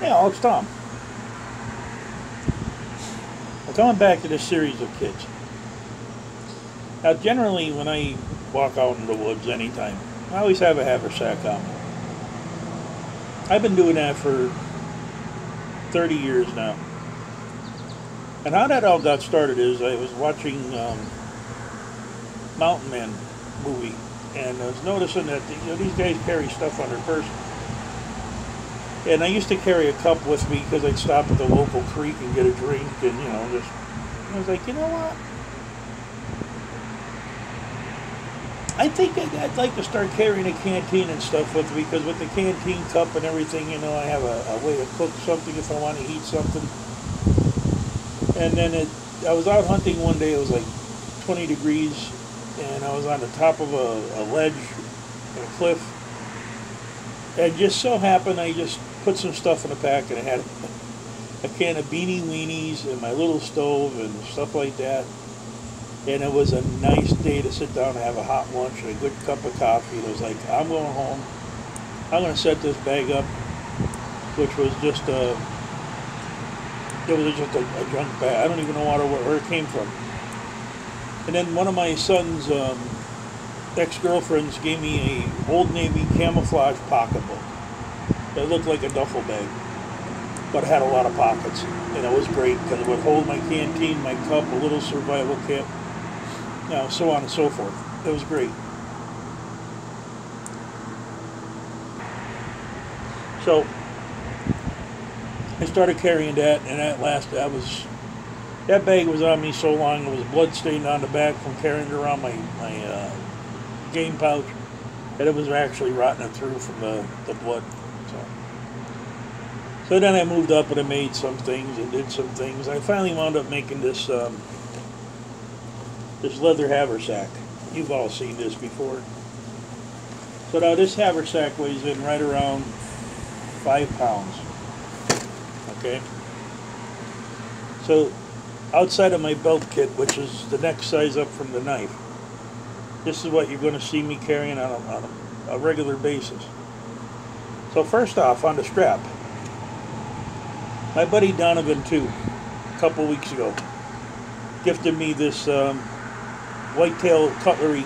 Yeah, it's Tom. Well, coming back to this series of kits. Now, generally, when I walk out in the woods anytime, I always have a haversack on me. I've been doing that for 30 years now. And how that all got started is I was watching um, Mountain Man movie, and I was noticing that you know, these guys carry stuff on their person. And I used to carry a cup with me because I'd stop at the local creek and get a drink, and you know, just I was like, you know what? I think I'd, like to start carrying a canteen and stuff with me because with the canteen cup and everything, you know, I have a, a way to cook something if I want to heat something. And then it, I was out hunting one day. It was like 20 degrees, and I was on the top of a, a ledge, a cliff. And just so happened, I just put some stuff in the pack, and I had a can of beanie weenies and my little stove and stuff like that. And it was a nice day to sit down and have a hot lunch and a good cup of coffee. And it was like, I'm going home. I'm going to set this bag up, which was just a, it was just a, a junk bag. I don't even know where it came from. And then one of my son's um, ex-girlfriends gave me a Old Navy camouflage pocketbook that looked like a duffel bag, but it had a lot of pockets. And it was great because it would hold my canteen, my cup, a little survival kit, you know, so on and so forth. It was great. So I started carrying that, and at last I was that bag was on me so long it was blood stained on the back from carrying it around my my uh, game pouch that it was actually rotting through from the, the blood. So. so then I moved up and I made some things and did some things. I finally wound up making this um, this leather haversack. You've all seen this before. So now this haversack weighs in right around five pounds. Okay. So outside of my belt kit, which is the next size up from the knife, this is what you're going to see me carrying on a, on a, a regular basis. So first off, on the strap, my buddy Donovan too, a couple weeks ago, gifted me this um, whitetail cutlery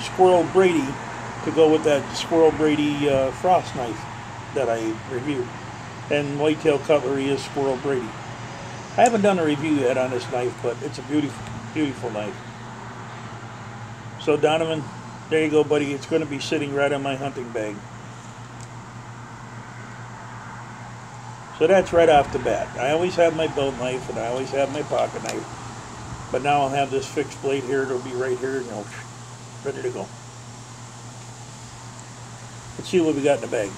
Squirrel Brady to go with that Squirrel Brady uh, frost knife that I reviewed. And whitetail cutlery is Squirrel Brady. I haven't done a review yet on this knife, but it's a beautiful, beautiful knife. So Donovan, there you go, buddy. It's going to be sitting right on my hunting bag. So that's right off the bat. I always have my belt knife and I always have my pocket knife. But now I'll have this fixed blade here. It'll be right here, you know, ready to go. Let's see what we got in the bag.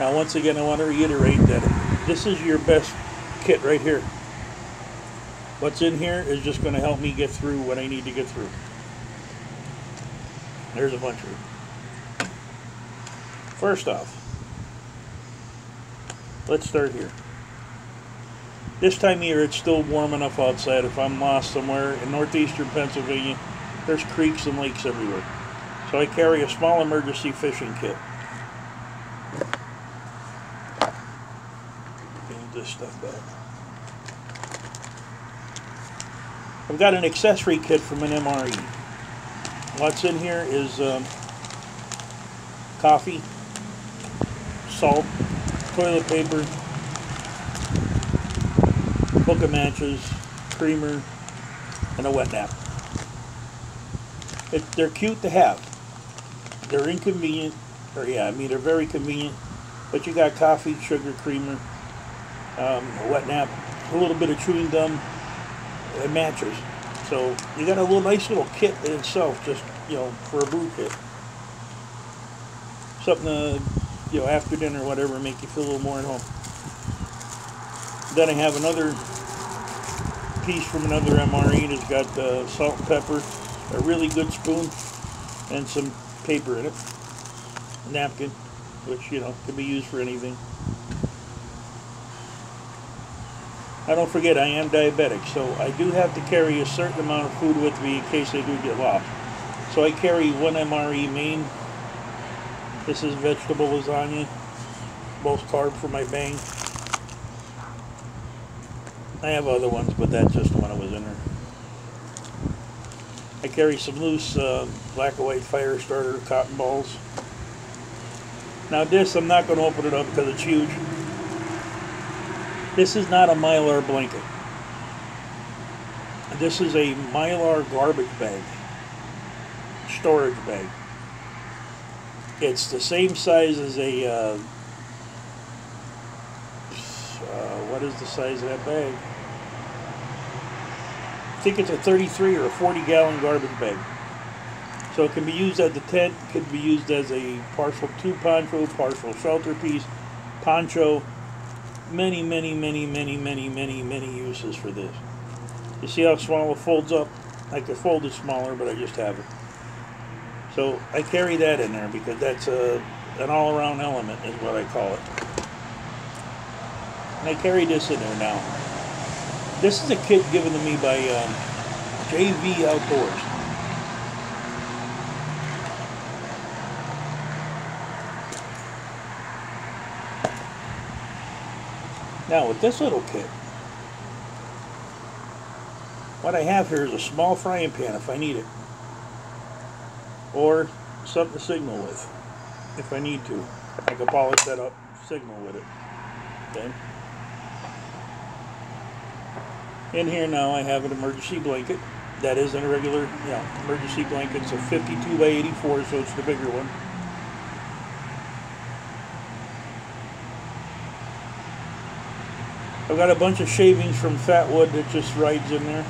Now once again I want to reiterate that this is your best kit right here. What's in here is just going to help me get through what I need to get through. There's a bunch of. First off, let's start here. This time of year it's still warm enough outside. If I'm lost somewhere in northeastern Pennsylvania, there's creeks and lakes everywhere. So I carry a small emergency fishing kit. This stuff back. I've got an accessory kit from an MRE. What's in here is um, coffee, salt, toilet paper, book of matches, creamer, and a wet nap. It, they're cute to have. They're inconvenient, or yeah, I mean they're very convenient. But you got coffee, sugar, creamer, um, a wet nap, a little bit of chewing gum, and matches. So you got a little nice little kit in itself, just you know, for a brew kit. Something to, you know, after dinner, whatever, make you feel a little more at home. Then I have another piece from another MRE that's got uh, salt and pepper, a really good spoon, and some paper in it. A napkin, which, you know, can be used for anything. I don't forget, I am diabetic, so I do have to carry a certain amount of food with me in case I do get lost. So I carry one MRE main. This is vegetable lasagna. most carb for my bang. I have other ones, but that's just the one that was in there. I carry some loose uh, black and white fire starter cotton balls. Now this, I'm not going to open it up because it's huge. This is not a Mylar blanket. This is a Mylar garbage bag. Storage bag. It's the same size as a, uh, uh, what is the size of that bag? I think it's a 33 or a 40 gallon garbage bag. So it can be used as a tent, can be used as a partial two poncho, partial shelter piece, poncho, many, many, many, many, many, many, many uses for this. You see how small it folds up? I could fold it smaller, but I just have it. So I carry that in there because that's a, an all-around element is what I call it. And I carry this in there now. This is a kit given to me by um, JV Outdoors. Now with this little kit, what I have here is a small frying pan if I need it. Or something to signal with if I need to. I can polish that up, signal with it. Okay. In here now I have an emergency blanket. That is an irregular, yeah, emergency blanket. It's a 52 by 84, so it's the bigger one. I've got a bunch of shavings from fat wood that just rides in there.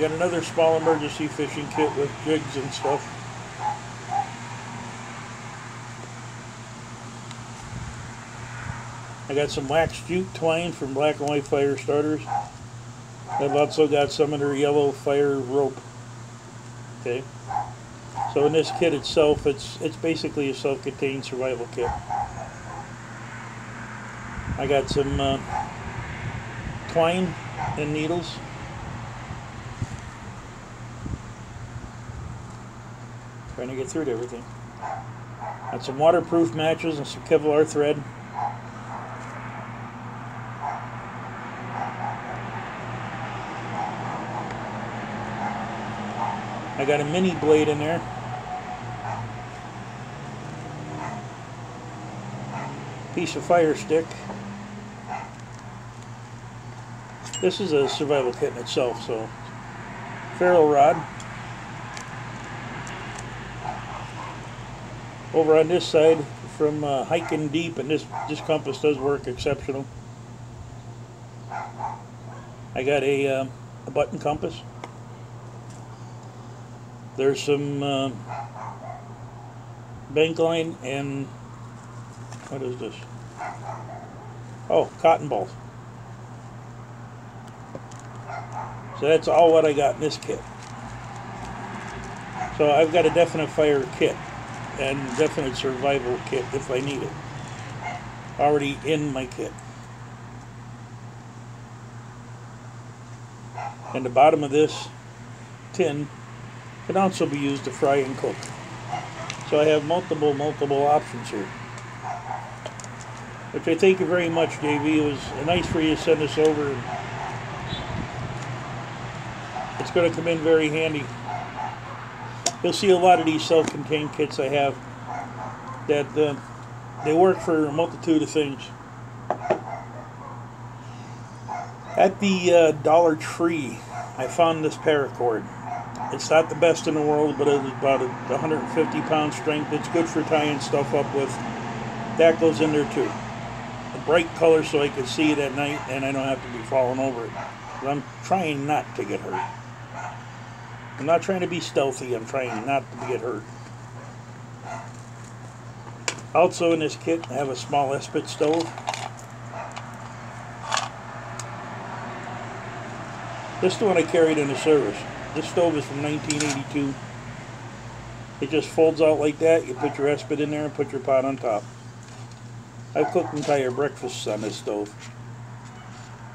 I got another small emergency fishing kit with jigs and stuff. I got some wax jute twine from Black and White Fire Starters. I've also got some of their yellow fire rope. Okay. So in this kit itself, it's it's basically a self-contained survival kit. I got some uh, twine and needles. Trying to get through to everything. Got some waterproof matches and some Kevlar thread. I got a mini blade in there. Piece of fire stick. This is a survival kit in itself, so ferro rod. Over on this side, from uh, hiking deep, and this this compass does work exceptional. I got a, uh, a button compass. There's some uh, bank line and what is this? Oh, cotton balls. So that's all what I got in this kit. So I've got a definite fire kit and definite survival kit if I need it. Already in my kit. And the bottom of this tin can also be used to fry and cook. So I have multiple, multiple options here. Which I thank you very much, JV. It was nice for you to send this over. It's going to come in very handy. You'll see a lot of these self-contained kits I have that uh, they work for a multitude of things. At the uh, Dollar Tree, I found this paracord. It's not the best in the world, but it's about a 150 pound strength. It's good for tying stuff up with. That goes in there too. A bright color so I can see it at night and I don't have to be falling over it. I'm trying not to get hurt. I'm not trying to be stealthy, I'm trying not to get hurt. Also in this kit, I have a small Esbit stove. This is the one I carried in the service. This stove is from 1982. It just folds out like that. You put your Esbit in there and put your pot on top. I've cooked entire breakfasts on this stove.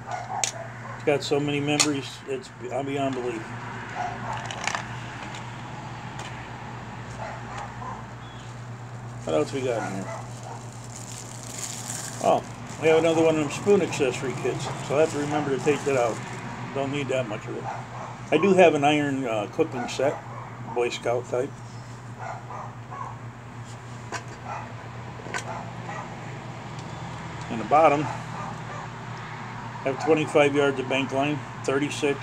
It's got so many memories, it's beyond belief. What else we got in here? Oh, we have another one of them spoon accessory kits, so I have to remember to take that out. Don't need that much of it. I do have an iron uh, cooking set, Boy Scout type. In the bottom, I have 25 yards of bank line, 36.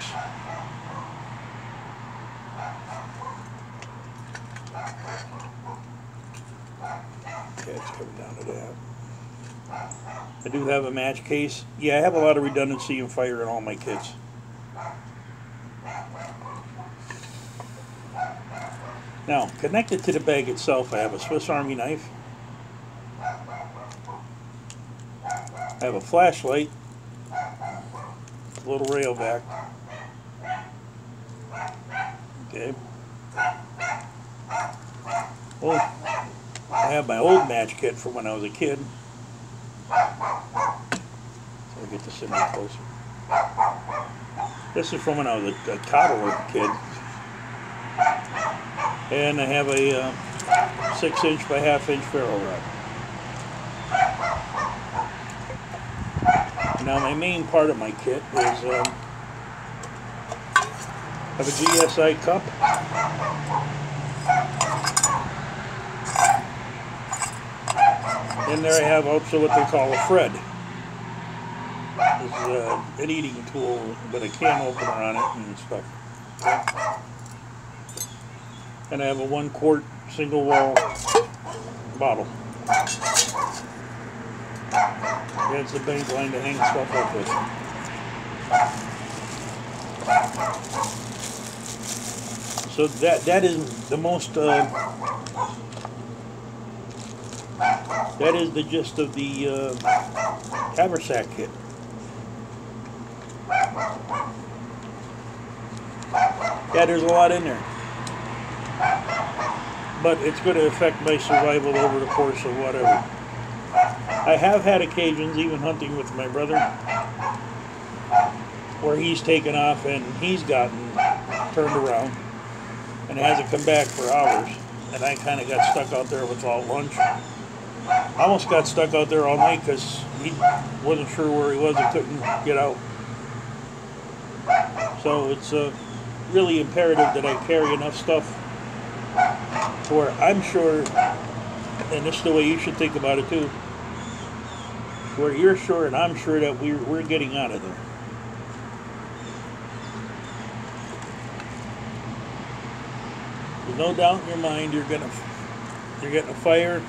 Okay, it's coming down to that. I do have a match case. Yeah, I have a lot of redundancy and fire in all my kits. Now, connected to the bag itself, I have a Swiss Army knife. I have a flashlight, a little rail back. Okay. Oh, I have my old match kit from when I was a kid. So Closer. This is from when I was a, a toddler kid. And I have a uh, six inch by half inch ferro rod. Now my main part of my kit is um, I have a GSI cup. In there I have also what they call a Fred. Uh, an eating tool with a can opener on it and stuff. And I have a one quart single wall bottle. That's the bank line to hang stuff up with. So that that is the most uh, that is the gist of the uh, haversack kit. Yeah, there's a lot in there. But it's going to affect my survival over the course of whatever. I have had occasions, even hunting with my brother, where he's taken off and he's gotten turned around and hasn't come back for hours. And I kind of got stuck out there without lunch. I almost got stuck out there all night because he wasn't sure where he was and couldn't get out. So it's uh, really imperative that I carry enough stuff where I'm sure, and this is the way you should think about it too, where you're sure and I'm sure that we're, we're getting out of there. There's no doubt in your mind you're gonna you're getting a fire.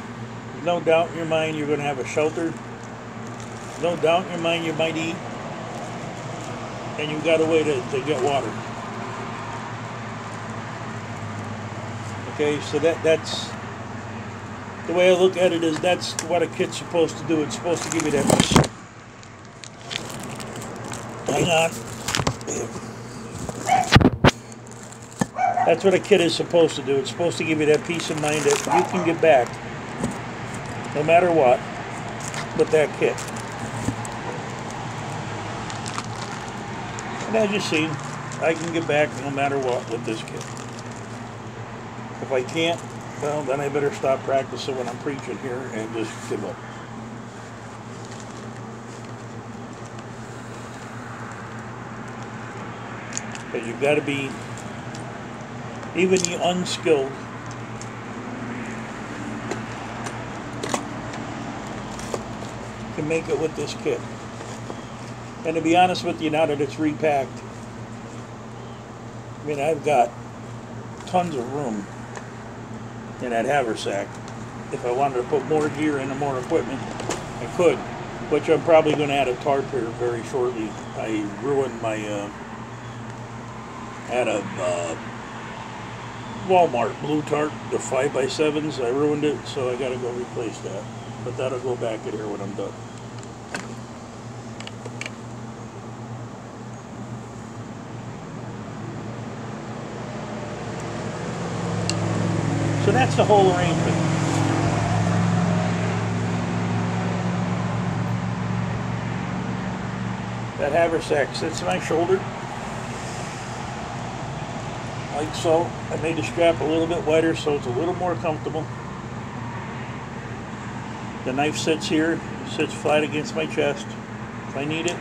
There's no doubt in your mind you're gonna have a shelter. There's no doubt in your mind you might eat. And you've got a way to, to get water. Okay, so that that's the way I look at it is that's what a kit's supposed to do. It's supposed to give you that. Hang on. That's what a kit is supposed to do. It's supposed to give you that peace of mind that you can get back, no matter what, with that kit. And as you've seen, I can get back no matter what with this kit. If I can't, well, then I better stop practicing when I'm preaching here and just give up. But you've got to be, even the unskilled, can make it with this kit. And to be honest with you, now that it's repacked, I mean, I've got tons of room in that haversack. If I wanted to put more gear in and more equipment, I could, which I'm probably going to add a tarp here very shortly. I ruined my, uh, had a uh, Walmart blue tarp, the 5x7s. I ruined it, so I got to go replace that. But that'll go back in here when I'm done. So that's the whole arrangement. That haversack sits on my shoulder, like so. I made the strap a little bit wider so it's a little more comfortable. The knife sits here, sits flat against my chest. If I need it,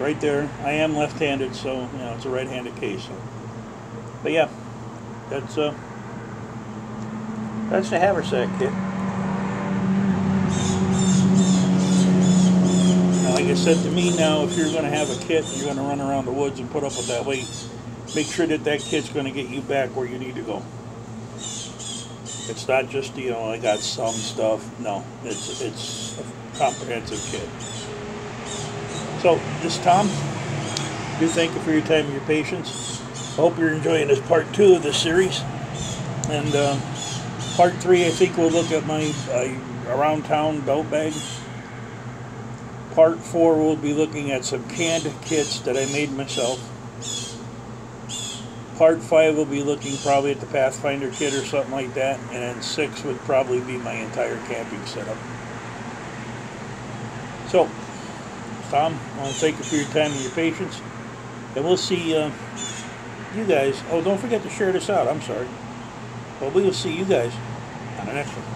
right there. I am left-handed, so you know it's a right-handed case. So. But yeah, that's uh, that's the haversack kit. Now, like I said to me, now if you're going to have a kit, you're going to run around the woods and put up with that weight. Make sure that that kit's going to get you back where you need to go. It's not just you know I got some stuff. No, it's it's a comprehensive kit. So this is Tom. Do thank you for your time and your patience. Hope you're enjoying this part two of this series. And uh, part three, I think we'll look at my uh, around town belt bag. Part four, we'll be looking at some canned kits that I made myself. Part five, we'll be looking probably at the Pathfinder kit or something like that. And then six would probably be my entire camping setup. So, Tom, I want to thank you for your time and your patience. And we'll see uh, you guys. Oh, don't forget to share this out. I'm sorry. But we will see you guys on the next one.